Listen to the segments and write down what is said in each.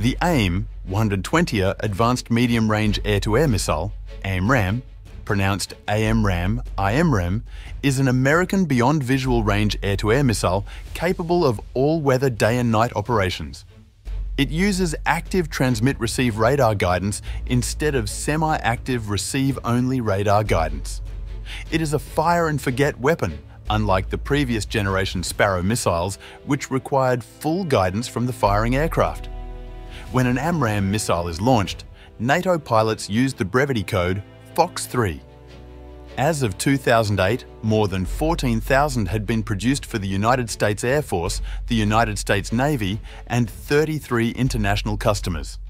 The AIM 120er Advanced Medium Range Air-to-Air Missile, AMRAAM, pronounced AMRAAM, IMRAAM, is an American Beyond Visual Range air-to-air missile capable of all-weather day and night operations. It uses active transmit-receive radar guidance instead of semi-active receive-only radar guidance. It is a fire-and-forget weapon, unlike the previous generation Sparrow missiles, which required full guidance from the firing aircraft. When an AMRAAM missile is launched, NATO pilots use the brevity code FOX-3. As of 2008, more than 14,000 had been produced for the United States Air Force, the United States Navy, and 33 international customers.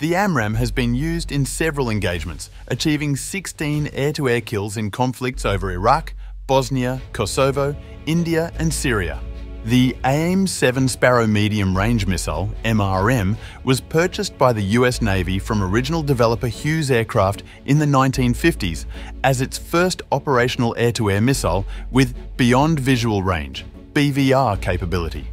The AMRAAM has been used in several engagements, achieving 16 air-to-air -air kills in conflicts over Iraq, Bosnia, Kosovo, India and Syria. The AIM-7 Sparrow Medium Range Missile, MRM, was purchased by the US Navy from original developer Hughes Aircraft in the 1950s as its first operational air-to-air -air missile with Beyond Visual Range, BVR capability.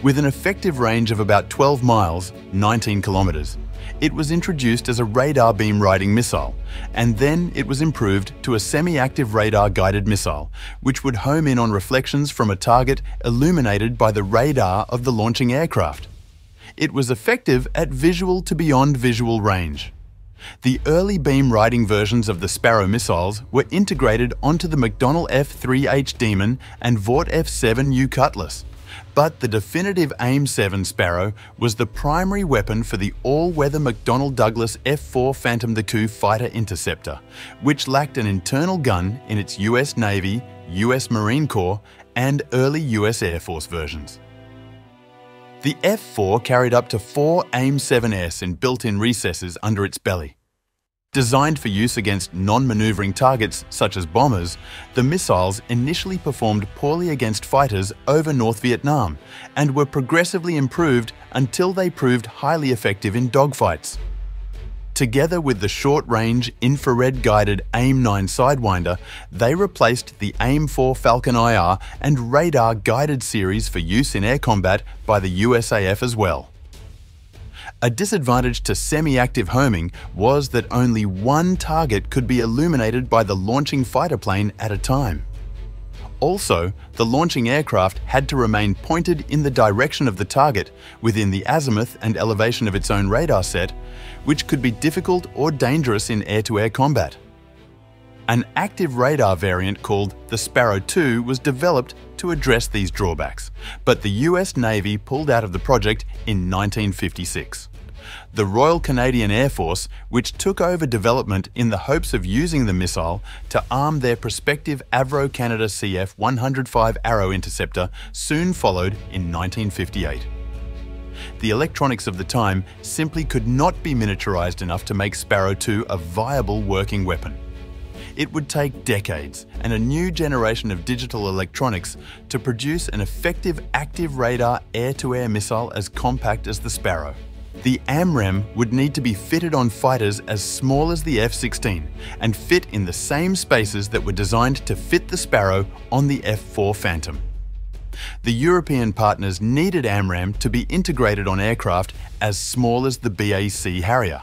With an effective range of about 12 miles, 19 kilometres, it was introduced as a radar beam riding missile, and then it was improved to a semi-active radar guided missile, which would home in on reflections from a target illuminated by the radar of the launching aircraft. It was effective at visual to beyond visual range. The early beam riding versions of the Sparrow missiles were integrated onto the McDonnell F-3H Demon and Vought F-7U Cutlass, but the definitive AIM-7 Sparrow was the primary weapon for the all-weather McDonnell Douglas F-4 Phantom II fighter interceptor, which lacked an internal gun in its US Navy, US Marine Corps, and early US Air Force versions. The F-4 carried up to four AIM-7S in built-in recesses under its belly. Designed for use against non-maneuvering targets such as bombers, the missiles initially performed poorly against fighters over North Vietnam and were progressively improved until they proved highly effective in dogfights. Together with the short-range, infrared-guided AIM-9 Sidewinder, they replaced the AIM-4 Falcon IR and radar-guided series for use in air combat by the USAF as well. A disadvantage to semi-active homing was that only one target could be illuminated by the launching fighter plane at a time. Also, the launching aircraft had to remain pointed in the direction of the target within the azimuth and elevation of its own radar set, which could be difficult or dangerous in air-to-air -air combat. An active radar variant called the Sparrow 2 was developed to address these drawbacks, but the US Navy pulled out of the project in 1956. The Royal Canadian Air Force, which took over development in the hopes of using the missile to arm their prospective Avro Canada CF 105 Arrow interceptor, soon followed in 1958 the electronics of the time simply could not be miniaturized enough to make Sparrow 2 a viable working weapon. It would take decades and a new generation of digital electronics to produce an effective active radar air-to-air -air missile as compact as the Sparrow. The AMRAAM would need to be fitted on fighters as small as the F-16 and fit in the same spaces that were designed to fit the Sparrow on the F-4 Phantom. The European partners needed AMRAAM to be integrated on aircraft as small as the BAC Harrier.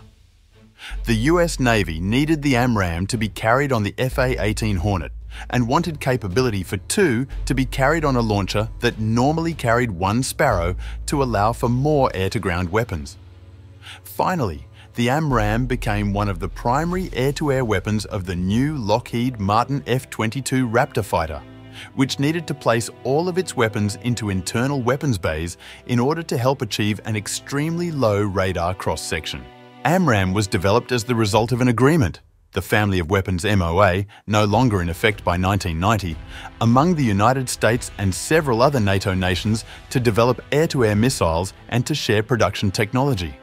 The US Navy needed the AMRAAM to be carried on the FA-18 Hornet and wanted capability for two to be carried on a launcher that normally carried one Sparrow to allow for more air-to-ground weapons. Finally, the AMRAAM became one of the primary air-to-air -air weapons of the new Lockheed Martin F-22 Raptor fighter, which needed to place all of its weapons into internal weapons bays in order to help achieve an extremely low radar cross-section. AMRAAM was developed as the result of an agreement, the Family of Weapons MOA, no longer in effect by 1990, among the United States and several other NATO nations to develop air-to-air -air missiles and to share production technology.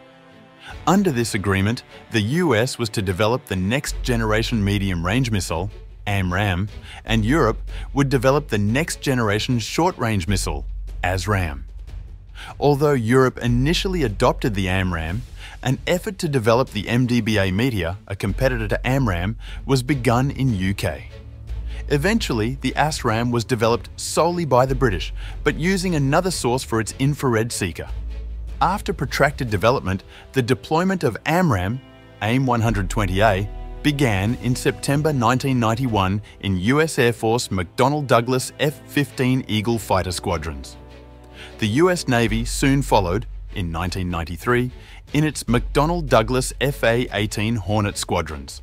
Under this agreement, the US was to develop the next generation medium range missile, AMRAAM, and Europe would develop the next generation short range missile, ASRAAM. Although Europe initially adopted the AMRAAM, an effort to develop the MBDA Meteor, a competitor to AMRAAM, was begun in UK. Eventually, the ASRAAM was developed solely by the British, but using another source for its infrared seeker. After protracted development, the deployment of AMRAAM, AIM-120A, began in September 1991 in US Air Force McDonnell Douglas F-15 Eagle fighter squadrons. The US Navy soon followed, in 1993, in its McDonnell Douglas FA-18 Hornet squadrons.